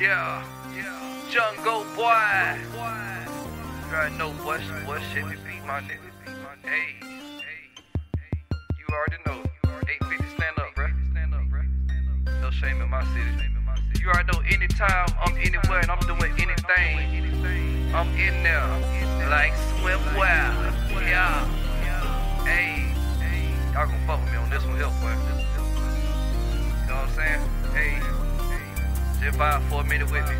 Yeah, yeah. Jungle boy. You already know what, what shit we beat my nigga. Hey, you already know. 850 stand up, bruh. No shame in my city. You already know anytime I'm anywhere and I'm doing anything. I'm in there like swimwear. Yeah. Hey, y'all gonna fuck with me on this one here, boy. Just vibe for a minute with me.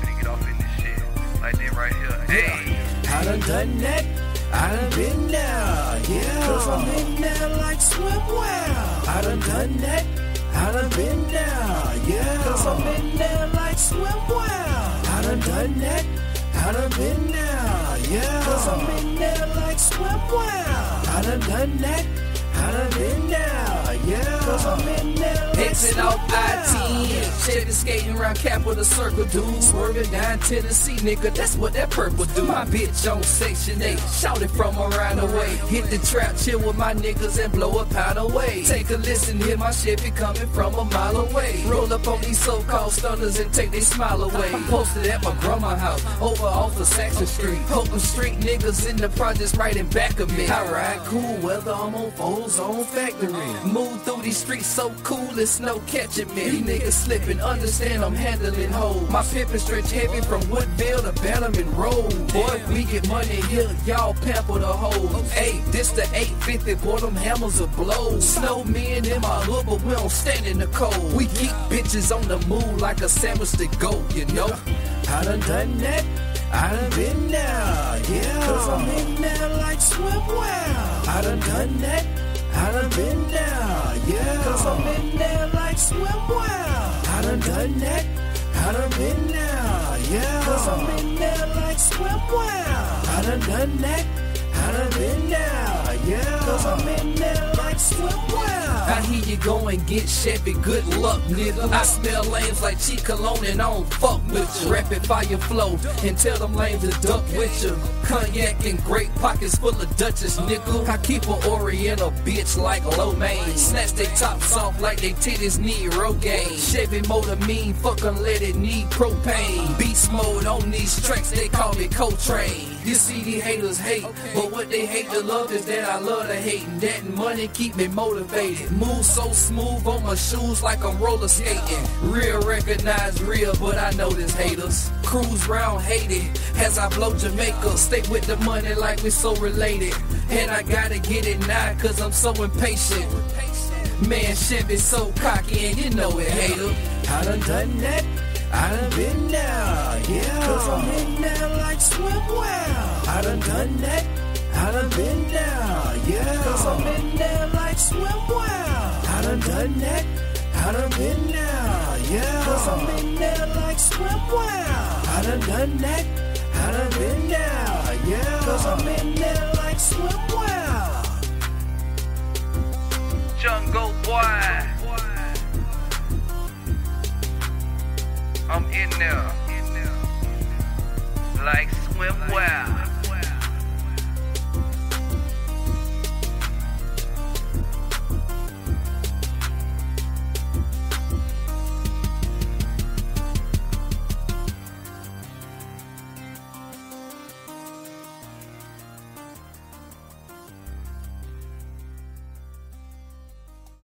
Finna get off in this shit like that right here. Hey. I done done that. I done been there, yeah. Cause I'm in there like swimwear. I done done that. I done been there, yeah. Cause I'm in there like swimwear. I done done that. I done been there, yeah. Cause I'm in there like swimwear. I done done that. I done been there, Chevy skating around Capitol Circle, dude. Swerving down Tennessee, nigga, that's what that purple do. My bitch on Section 8, shouted from around the way. Hit the trap, chill with my niggas and blow a pound away Take a listen, hear my Chevy coming from a mile away. Roll up on these so-called stunners and take their smile away. I'm posted at my grandma house, over off of Saxon Street. Hoping street niggas in the projects right in back of me. I ride cool, weather, I'm on on factory. Move through these streets so cool, it's no catching me. These niggas slipping, understand I'm handling hoes My pimpin' stretch heavy from Woodville to Bannerman Road Boy, we get money here, y'all pamper the hoes Hey, this the 850, boy, them hammers are blow Snowmen in my hood, but we don't stand in the cold We keep bitches on the move like a sandwich to go, you know I done done that. I done been there, yeah. Cause I'm in there like swimwear. I done done that. I done been there, yeah. Cause I'm in there like swimwear. That. I done been there, yeah. Cause I'm in there like swimwear. I done done that. You go and get Chevy, good luck, nigga. I smell lames like cheap cologne and I don't fuck with you. Rapid fire flow and tell them lames to duck with you. Cognac and great pockets full of Dutchess, nigga. I keep an Oriental bitch like lo mein. Snatch they tops off like they titties need Rogaine. Chevy motor mean, fucking let it need propane. Beast mode on these tracks, they call me Coltrane. You see these haters hate, but what they hate to love is that I love to hate. And that money keep me motivated. Move so smooth on my shoes like I'm roller skating. Real recognize real, but I know this haters. Cruise round hated as I blow Jamaica. Stay with the money like we so related. And I gotta get it now cause I'm so impatient. Man, Chevy so cocky and you know it, hater. I done done that. I done been there, yeah. Cause I'm in there like swimwear. I done done that. I done been there, yeah. Cause I'm in there like. I done done that. I done been there, yeah. Cause I'm in there like swimwear. I done done that. I done been there, yeah. Cause I'm in there like swimwear. Jungle boy. I'm in there like swimwear.